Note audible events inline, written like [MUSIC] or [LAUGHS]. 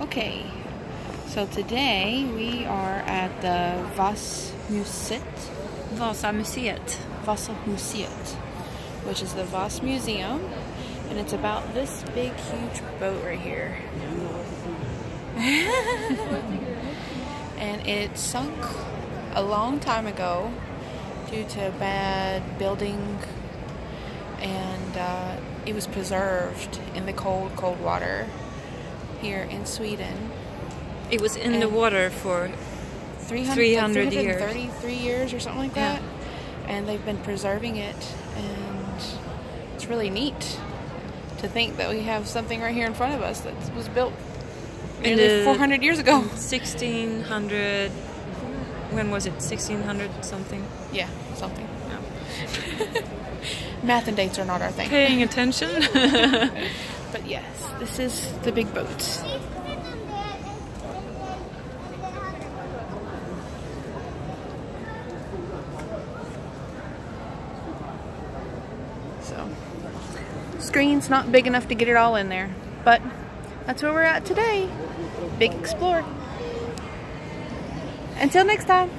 Okay, so today we are at the Vassmuseet, Vasamuseet. Vasamuseet, which is the Voss Museum, and it's about this big, huge boat right here. [LAUGHS] and it sunk a long time ago due to bad building, and uh, it was preserved in the cold, cold water here in Sweden. It was in the water for 300, 300 like years. 333 years or something like Yeah. that. And they've been preserving it, and it's really neat to think that we have something right here in front of us that was built In nearly the- 400 years ago. 1600. When was it? 1600 something. Yeah, something. Yeah. [LAUGHS] Math and dates are not our thing. Paying attention. [LAUGHS] But yes, this is the big boat. So, screen's not big enough to get it all in there, but that's where we're at today. Big Explore. Until next time.